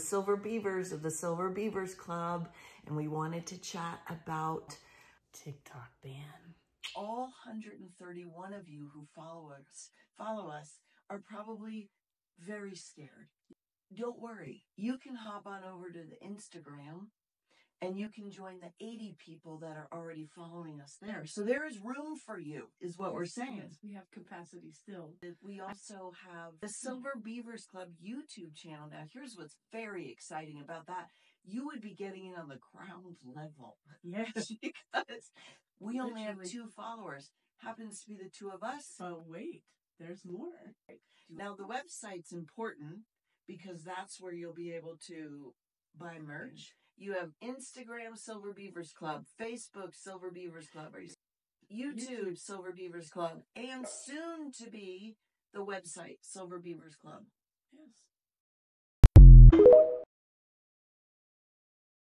the Silver Beavers of the Silver Beavers Club, and we wanted to chat about TikTok ban. All 131 of you who follow us, follow us, are probably very scared. Don't worry, you can hop on over to the Instagram and you can join the 80 people that are already following us there. So there is room for you, is what we're saying. Yes, we have capacity still. We also have the Silver Beavers Club YouTube channel. Now, here's what's very exciting about that. You would be getting in on the ground level. Yes. because we only have two followers. Happens to be the two of us. But wait, there's more. Now, the website's important because that's where you'll be able to buy merch. You have Instagram Silver Beavers Club, Facebook Silver Beavers Club, or YouTube YouTube. Silver Beavers Club, and soon to be the website Silver Beavers Club. Yes.